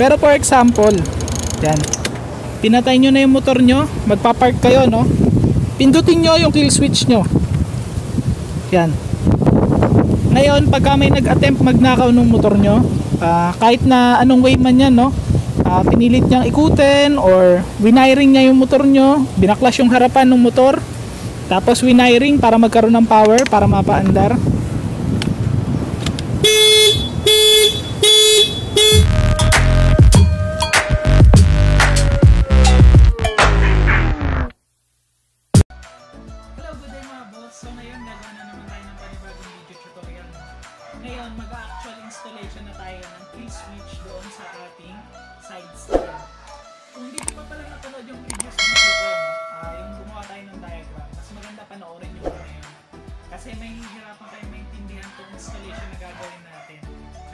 Pero for example, yan. Pinatay nyo na yung motor nyo, magpa-park kayo, no? Pindutin nyo yung kill switch nyo. Yan. Ngayon, pagka may nag-attempt magnakaw ng motor nyo, ah, kahit na anong way man yan, no? Ah, pinilit niyang ikutin or winiring niya yung motor nyo, binaklas yung harapan ng motor, tapos winiring para magkaroon ng power, para mapaandar. Ngayon, mag-actual installation na tayo ng key switch doon sa ating side stand. Kung hindi pa pala napanood yung previous video ko, no? ah, yung gumawa tayo ng diagram, mas maganda panoorin yung mga yun. Kasi may hihirapan tayo maintindihan itong installation na gagawin natin.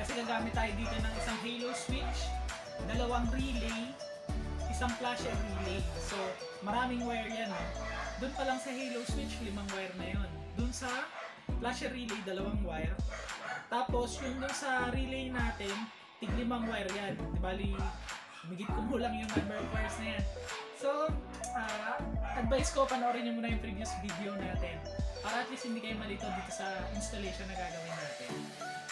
Kasi gagamit tayo dito ng isang halo switch, dalawang relay, isang flasher relay. So, maraming wire yan. No? Doon pa lang sa halo switch, limang wire na yon. Doon sa flasher relay, dalawang wire. Tapos, yung doon sa relay natin, tig limang wire yan. Di bali, humigit kumulang yung number of wires na yan. So, ah, advice ko, panoorin nyo muna yung previous video natin. Para at least hindi kayo malito dito sa installation na gagawin natin.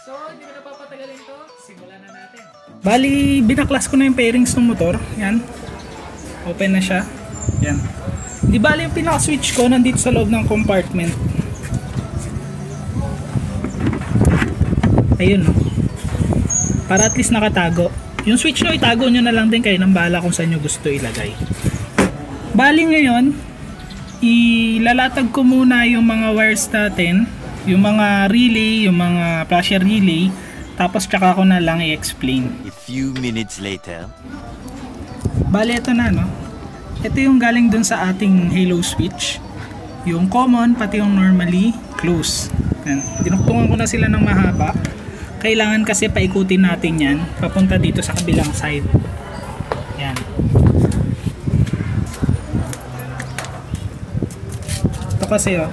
So, hindi ko na papatagalin to. Simulan na natin. Bali, binaklas ko na yung pairings ng motor. Yan. Open na siya. Yan. Di bali yung pinaka-switch ko nandito sa loob ng compartment. Ayun no. Para at least nakatago. Yung switch nyo itago nyo na lang din kayo ng bala kung saan nyo gusto ilagay. Bali ngayon, ilalatag ko muna yung mga wires natin, yung mga relay, yung mga flasher relay, tapos tsaka ko na lang i-explain. A few minutes later. Bale, ito na, no? Ito yung galing dun sa ating halo switch. Yung common, pati yung normally, close. Yan. Dinuktungan ko na sila ng mahaba. Kailangan kasi paikutin natin yan, papunta dito sa kabilang side. Yan. Ito kasi, oh.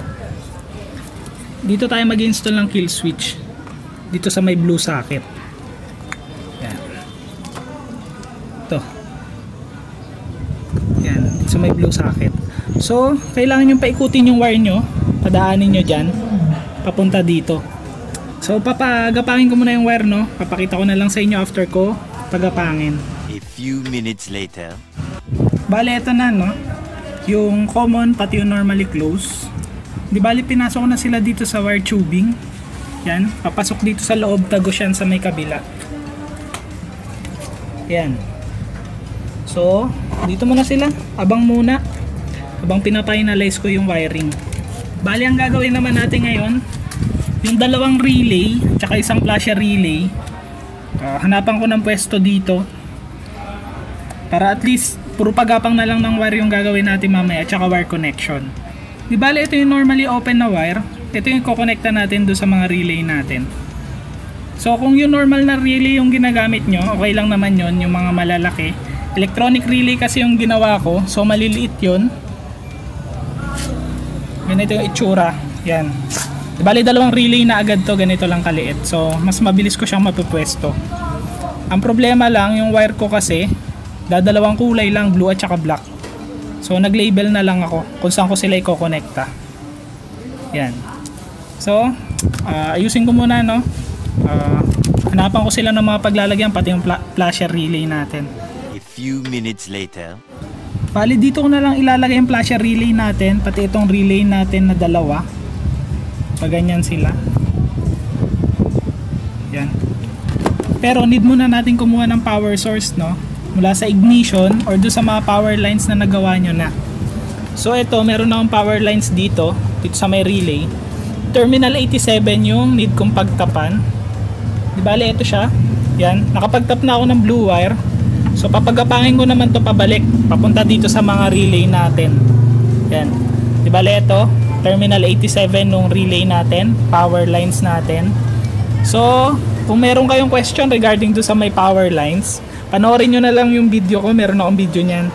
Dito tayo mag-install ng kill switch. Dito sa may blue socket. Yan. Ito. Yan, sa may blue socket. So, kailangan nyo paikutin yung wire nyo, padaanin nyo dyan, papunta dito. So, papagapangin ko muna yung wire, no? Papakita ko na lang sa inyo after ko pagapangin. A few minutes later. Bale, ito na, no? Yung common, pati yung normally close. Di bali, pinasok ko na sila dito sa wire tubing. Yan, papasok dito sa loob, tagos yan sa may kabila. Yan. So, dito muna sila. Abang muna. Abang pinapinalize ko yung wiring. Bali, ang gagawin naman natin ngayon, yung dalawang relay, tsaka isang flasher relay, ah, hanapan ko ng pwesto dito. Para at least, puro pagapang na lang ng wire yung gagawin natin mamaya, tsaka wire connection. Di bali, ito yung normally open na wire. Ito yung kukonekta natin do sa mga relay natin. So kung yung normal na relay yung ginagamit nyo, okay lang naman yon yung mga malalaki. Electronic relay kasi yung ginawa ko, so maliliit yon. Ganito yung itsura. Yan. Bali dalawang relay na agad to, ganito lang kaliit. So mas mabilis ko siyang mapupwesto. Ang problema lang, yung wire ko kasi, dadalawang kulay lang, blue at saka black. So nag-label na lang ako kung saan ko sila i-connecta. Yan. So, ah, ayusin ko muna no. Ah, hanapan ko sila ng mga paglalagyan pati yung flasher relay natin. A few minutes later. Bali dito ko na lang ilalagay yung flasher relay natin pati itong relay natin na dalawa. Pag ganyan sila. Yan. Pero need muna natin kumuha ng power source no mula sa ignition or do sa mga power lines na nagawa nyo na. So ito, meron akong power lines dito, dito sa may relay. Terminal 87 yung need kong pagtapan. Di bale, ito siya. Yan, nakapagtap na ako ng blue wire. So papagapangin ko naman to pabalik, papunta dito sa mga relay natin. Yan. Di bale, ito, terminal 87 nung relay natin, power lines natin. So, kung meron kayong question regarding do sa may power lines, panoorin nyo na lang yung video ko, meron akong video niyan.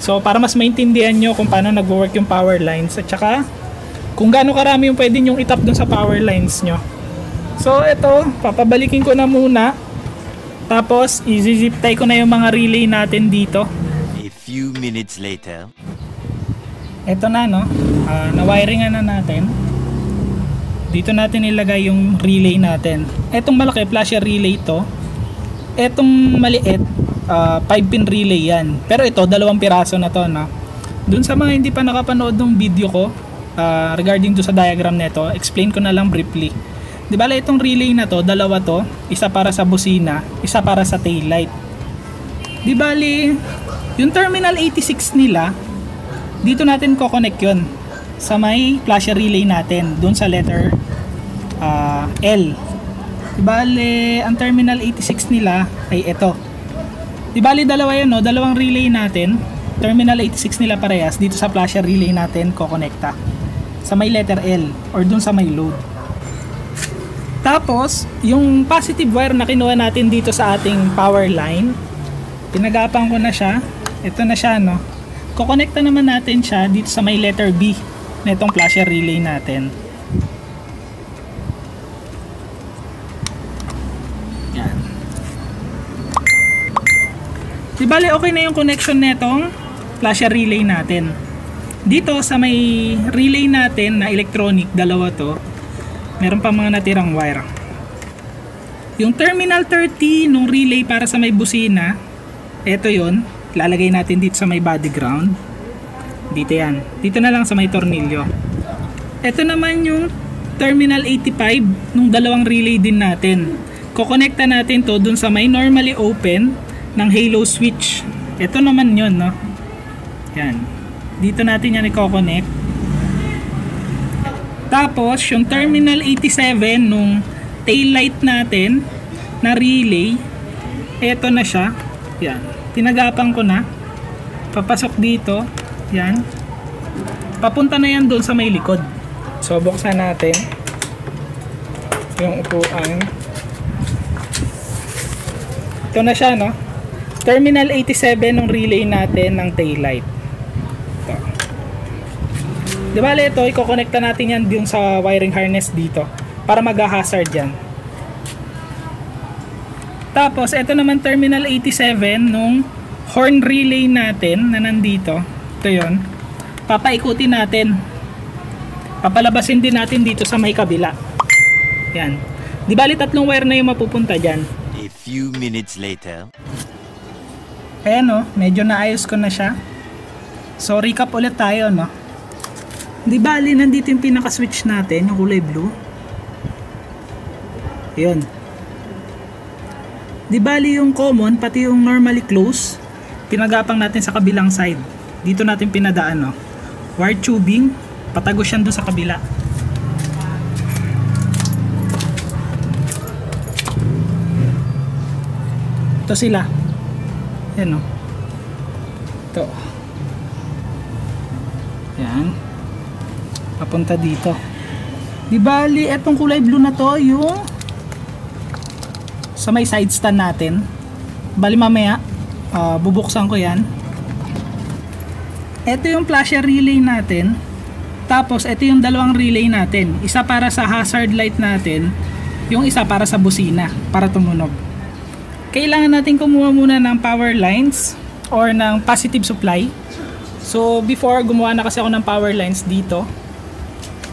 So, para mas maintindihan nyo kung paano nagwo-work yung power lines at saka kung gaano karami yung pwede nyong itap dun sa power lines nyo. So, ito, papabalikin ko na muna Tapos, i-zip tie ko na yung mga relay natin dito. A few minutes later. Ito na, no? Ah, na-wiringan na natin. Dito natin ilagay yung relay natin. Etong malaki, flasher relay to. Etong maliit, 5-pin relay yan. Pero ito, dalawang piraso na to, no? Dun sa mga hindi pa nakapanood ng video ko, ah, regarding do sa diagram nito, explain ko na lang briefly. Di ba itong relay na to, dalawa to, isa para sa busina, isa para sa taillight. Di bali, yung terminal 86 nila, dito natin ko-connect yun sa may flasher relay natin, dun sa letter ah, L. Di bali, ang terminal 86 nila ay ito. Di bali, dalawa yun, no? dalawang relay natin, terminal 86 nila parehas, dito sa flasher relay natin ko-connecta sa may letter L or dun sa may load. Tapos, yung positive wire na kinuha natin dito sa ating power line, pinagapang ko na siya. Ito na siya, no? Kukonekta naman natin siya dito sa may letter B na itong flasher relay natin. Yan. Di bali, okay na yung connection netong flasher relay natin. Dito sa may relay natin na electronic, dalawa to, meron pa mga natirang wire. Yung terminal 30 nung relay para sa may busina, eto yon lalagay natin dito sa may body ground. Dito yan. Dito na lang sa may tornilyo. Ito naman yung terminal 85 nung dalawang relay din natin. Kokonekta natin to dun sa may normally open ng halo switch. Ito naman yon no? Yan. Dito natin yan i-connect. Tapos, yung terminal 87 nung tail light natin na relay, eto na siya. Yan. Tinagapan ko na. Papasok dito. Yan. Papunta na yan doon sa may likod. So, buksan natin yung upuan. Ito na siya, no? Terminal 87 ng relay natin ng tail. Ito. Di ba ito, i-connecta natin yan yung sa wiring harness dito para mag-hazard yan. Tapos, ito naman terminal 87 nung horn relay natin na nandito. Ito yon Papaikutin natin. Papalabasin din natin dito sa may kabila. Yan. Di bali tatlong wire na yung mapupunta dyan. A few minutes later. Ayan o, medyo naayos ko na siya. So, recap ulit tayo, no? Di bali, nandito yung pinaka-switch natin, yung kulay blue. Yun. Di bali yung common, pati yung normally close, pinagapang natin sa kabilang side. Dito natin pinadaan, no? Wire tubing, patagos yan doon sa kabila. Ito sila. Yan, no? Ito. Yan. Papunta dito. Di bali, etong kulay blue na to, yung sa may side stand natin. Bali mamaya, ah, bubuksan ko yan. Ito yung flasher relay natin. Tapos, ito yung dalawang relay natin. Isa para sa hazard light natin, yung isa para sa busina, para tumunog. Kailangan natin kumuha muna ng power lines or ng positive supply. So, before, gumawa na kasi ako ng power lines dito.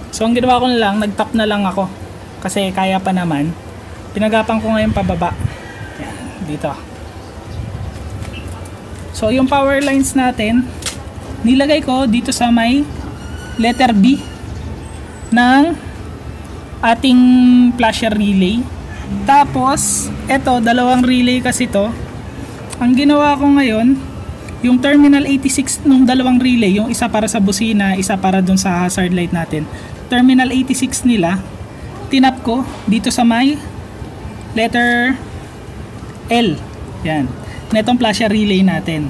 So, ang ginawa ko na lang, nag-top na lang ako. Kasi kaya pa naman. Pinagapan ko ngayon pababa. Yan, dito. So, yung power lines natin, nilagay ko dito sa may letter B ng ating flasher relay. Tapos, eto, dalawang relay kasi to. Ang ginawa ko ngayon, yung terminal 86 nung dalawang relay, yung isa para sa busina, isa para dun sa hazard light natin. Terminal 86 nila, tinap ko dito sa may letter L. Yan. Netong flasher relay natin.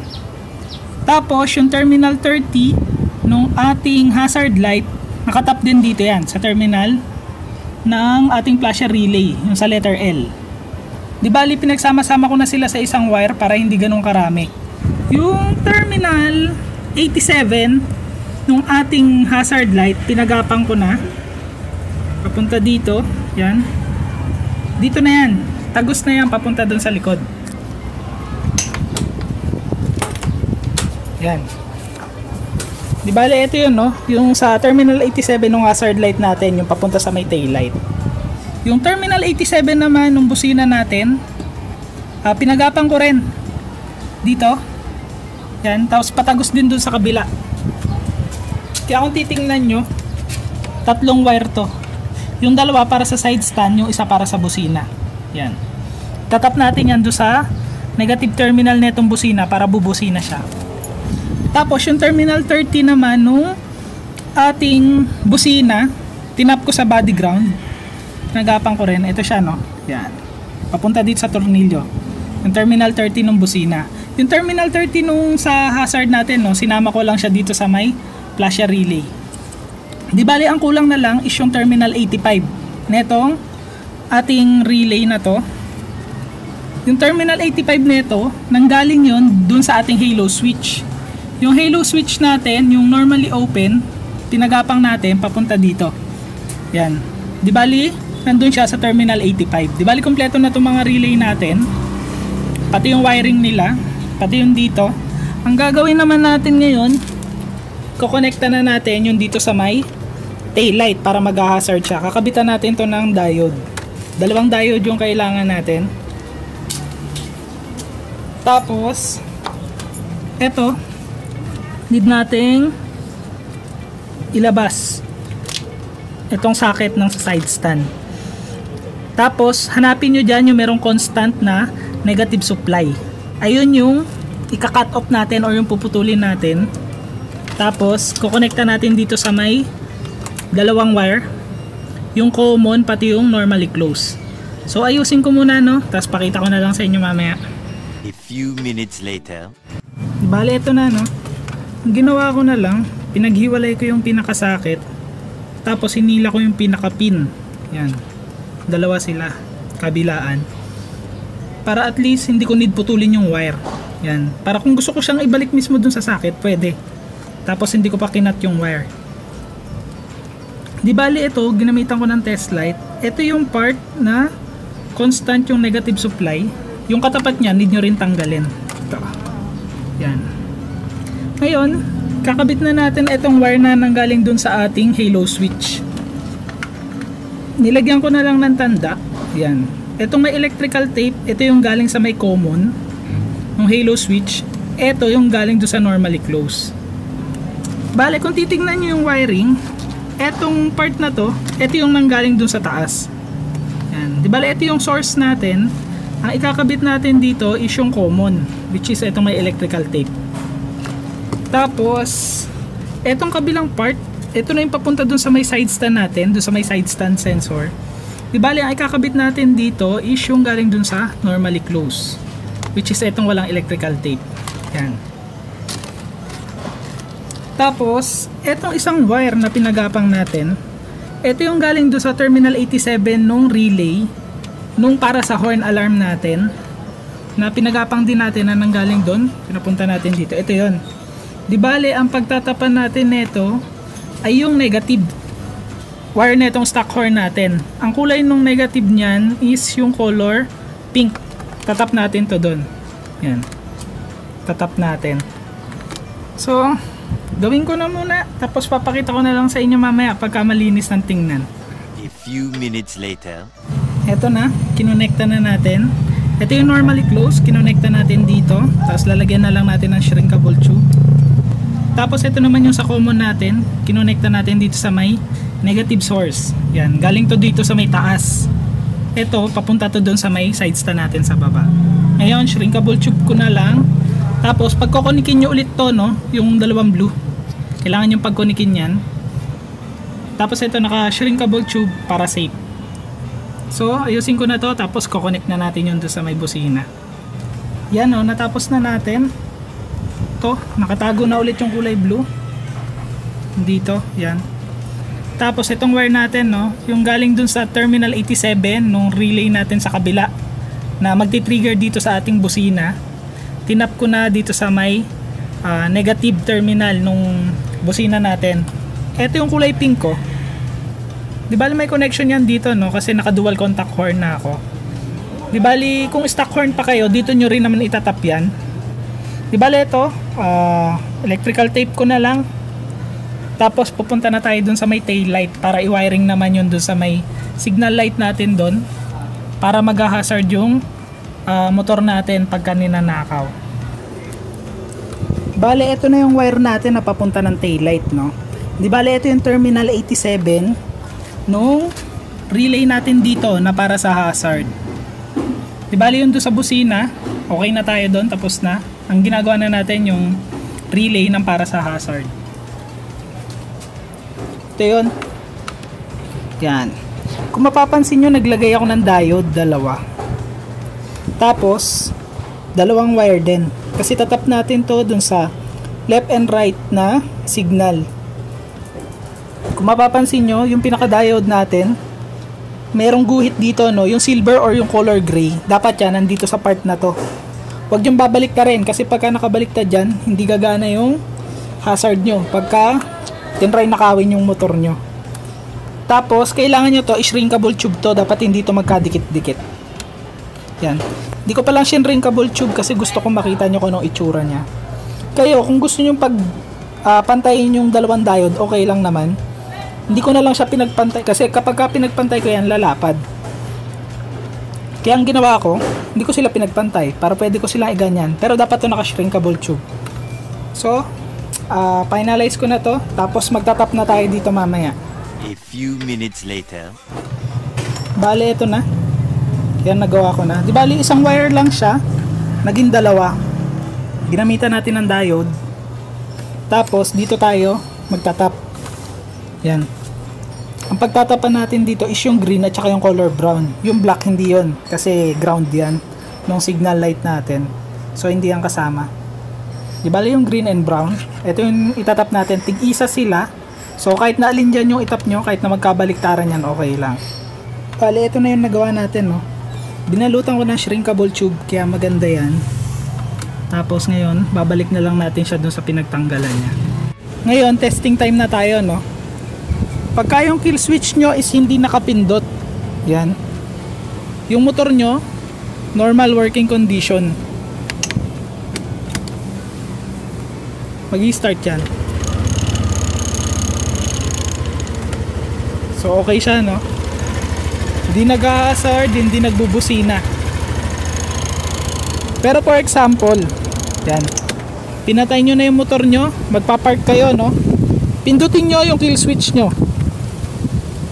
Tapos, yung terminal 30 nung ating hazard light, nakatap din dito yan sa terminal ng ating flasher relay, yung sa letter L. Di bali, pinagsama-sama ko na sila sa isang wire para hindi ganun karami. Yung terminal 87 nung ating hazard light, pinagapang ko na. Papunta dito, yan. Dito na yan. Tagos na yan papunta doon sa likod. Yan. Di bale, ito yun, no? Yung sa Terminal 87 ng hazard light natin, yung papunta sa may tail light. Yung Terminal 87 naman, nung busina natin, ah, uh, pinagapang ko rin. Dito. Yan. Tapos patagos din dun sa kabila. Kaya kung titingnan nyo, tatlong wire to. Yung dalawa para sa side stand, yung isa para sa busina. Yan. Tatap natin yan doon sa negative terminal netong busina para bubusina siya. Tapos yung terminal 30 naman nung ating busina, tinap ko sa body ground. Nagapang ko rin. Ito siya no. Yan. Papunta dito sa tornilyo. Yung terminal 30 nung busina. Yung terminal 30 nung sa hazard natin no, sinama ko lang siya dito sa may flasher relay. Di bali ang kulang na lang is yung terminal 85 netong ating relay na to. Yung terminal 85 nito, nanggaling yon dun sa ating halo switch. Yung halo switch natin, yung normally open, tinagapang natin papunta dito. Yan. Di bali, nandun siya sa terminal 85. Di bali, kompleto na itong mga relay natin. Pati yung wiring nila, pati yung dito. Ang gagawin naman natin ngayon, kukonekta na natin yung dito sa may tail light para mag-hazard siya. Kakabitan natin to ng diode. Dalawang diode yung kailangan natin. Tapos, eto, need nating ilabas itong socket ng side stand. Tapos, hanapin nyo dyan yung merong constant na negative supply. Ayun yung ika-cut off natin or yung puputulin natin. Tapos, kukonekta natin dito sa may dalawang wire. Yung common, pati yung normally close. So, ayusin ko muna, no? Tapos, pakita ko na lang sa inyo mamaya. A few minutes later. Bale, ito na, no? Ginawa ko na lang, pinaghiwalay ko yung pinakasakit. Tapos, hinila ko yung pinaka-pin. Yan. Dalawa sila. Kabilaan. Para at least, hindi ko need putulin yung wire. Yan. Para kung gusto ko siyang ibalik mismo dun sa sakit, pwede. Tapos, hindi ko pa kinat yung wire. Di bali ito, ginamitan ko ng test light. Ito yung part na constant yung negative supply. Yung katapat niya, need nyo rin tanggalin. Ito. Yan. Ngayon, kakabit na natin itong wire na nanggaling dun sa ating halo switch. Nilagyan ko na lang ng tanda. Yan. Itong may electrical tape, ito yung galing sa may common ng halo switch. Ito yung galing dun sa normally close. Bale, kung titingnan nyo yung wiring, etong part na to, ito yung nanggaling dun sa taas. Yan. Di bale, ito yung source natin. Ang ikakabit natin dito is yung common, which is itong may electrical tape. Tapos, etong kabilang part, ito na yung papunta dun sa may side stand natin, dun sa may side stand sensor. Di bale, ang ikakabit natin dito is yung galing dun sa normally close, which is itong walang electrical tape. Yan. Tapos, etong isang wire na pinagapang natin, ito yung galing do sa terminal 87 nung relay, nung para sa horn alarm natin, na pinagapang din natin na nanggaling doon, pinapunta natin dito. Ito yon. Di bale, ang pagtatapan natin nito ay yung negative wire netong stock horn natin. Ang kulay nung negative niyan is yung color pink. Tatap natin to doon. Yan. Tatap natin. So, Gawin ko na muna. Tapos papakita ko na lang sa inyo mamaya pagka malinis ng tingnan. A few minutes later. Eto na, kinonekta na natin. Ito yung normally close, kinonekta natin dito. Tapos lalagyan na lang natin ng shrinkable tube. Tapos ito naman yung sa common natin, kinonekta natin dito sa may negative source. Yan, galing to dito sa may taas. Ito, papunta to doon sa may side stand natin sa baba. Ngayon, shrinkable tube ko na lang. Tapos, pagkokonikin nyo ulit to, no, yung dalawang blue. Kailangan yung pagkonikin yan. Tapos ito naka shrinkable tube para safe. So, ayusin ko na to tapos kokonek na natin yung doon sa may busina. Yan o, natapos na natin. To, nakatago na ulit yung kulay blue. Dito, yan. Tapos itong wire natin, no, yung galing dun sa terminal 87 nung relay natin sa kabila na magti-trigger dito sa ating busina. Tinap ko na dito sa may uh, negative terminal nung busina natin. Ito yung kulay pink ko. Di bali may connection yan dito no kasi naka dual contact horn na ako. Di bali kung stock horn pa kayo dito nyo rin naman itatap yan. Di ba ito, ah, electrical tape ko na lang. Tapos pupunta na tayo dun sa may tail light para i-wiring naman yun dun sa may signal light natin dun para mag-hazard yung ah, motor natin pagka ninanakaw. Bale, ito na yung wire natin na papunta ng tail light, no? Di bale, ito yung terminal 87 nung relay natin dito na para sa hazard. Di bale yun doon sa busina, okay na tayo doon, tapos na. Ang ginagawa na natin yung relay ng para sa hazard. Ito yun. Yan. Kung mapapansin nyo, naglagay ako ng diode, dalawa. Tapos, dalawang wire din. Kasi tatap natin to dun sa left and right na signal. Kung mapapansin nyo, yung pinaka-diode natin, merong guhit dito, no? Yung silver or yung color gray. Dapat yan, nandito sa part na to. Huwag yung babalik na rin kasi pagka nakabaliktad dyan, hindi gagana yung hazard nyo. Pagka tinry nakawin yung motor nyo. Tapos, kailangan nyo to, is-shrinkable tube to. Dapat hindi to magkadikit-dikit. Yan. Hindi ko pa lang shrinkable tube kasi gusto kong makita nyo kung anong itsura niya. Kayo, kung gusto nyo pag ah, pantayin yung dalawang diode, okay lang naman. Hindi ko na lang siya pinagpantay kasi kapag ka pinagpantay ko yan, lalapad. Kaya ang ginawa ko, hindi ko sila pinagpantay para pwede ko silang iganyan. Pero dapat to naka-shrinkable tube. So, ah, finalize ko na to. Tapos magtatap na tayo dito mamaya. A few minutes later. Bale, ito na. Yan, nagawa ko na. Di bali, isang wire lang siya. Naging dalawa. Ginamitan natin ng diode. Tapos, dito tayo magtatap. Yan. Ang pagtatapan natin dito is yung green at saka yung color brown. Yung black hindi yon kasi ground yan nung signal light natin. So, hindi yan kasama. Di bali yung green and brown. Ito yung itatap natin. Tig-isa sila. So, kahit na alin dyan yung itap nyo, kahit na magkabaliktaran yan, okay lang. Bale, ito na yung nagawa natin, no. Binalutan ko ng shrinkable tube, kaya maganda yan. Tapos ngayon, babalik na lang natin siya dun sa pinagtanggalan niya. Ngayon, testing time na tayo, no. Pagka yung kill switch nyo is hindi nakapindot, yan. Yung motor nyo, normal working condition. Mag-start yan. So okay siya no. Hindi nag-hazard, hindi nagbubusina. Pero for example, yan. Pinatay nyo na yung motor nyo, magpa-park kayo no. Pindutin nyo yung kill switch nyo.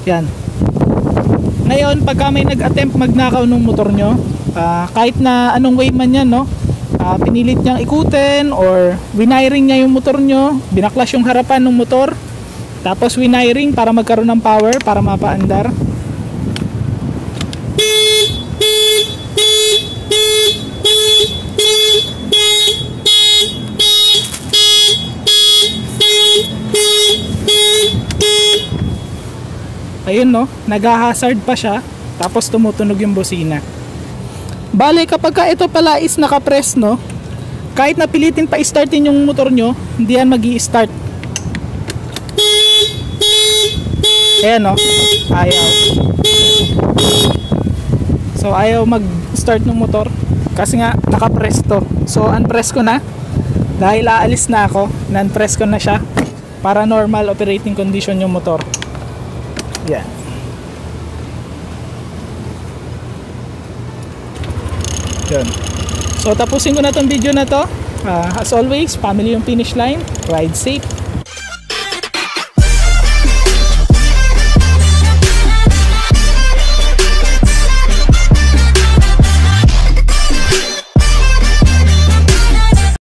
Yan. Ngayon, pagka may nag-attempt magnakaw ng motor nyo, ah, kahit na anong way man yan no, ah, pinilit niyang ikutin or winiring niya yung motor nyo, binaklas yung harapan ng motor, tapos winiring para magkaroon ng power para mapaandar. Ayun no, nag-hazard pa siya tapos tumutunog yung bosina. Bale kapag ka ito pala is nakapress no, kahit napilitin pa i-startin yung motor nyo, hindi yan mag start Ayan no, ayaw. So ayaw mag-start ng motor kasi nga nakapress to. So unpress ko na dahil aalis na ako, non-press ko na siya para normal operating condition yung motor. Yan. Yun. So tapusin ko na tong video na to. Ah, as always, family yung finish line. Ride safe.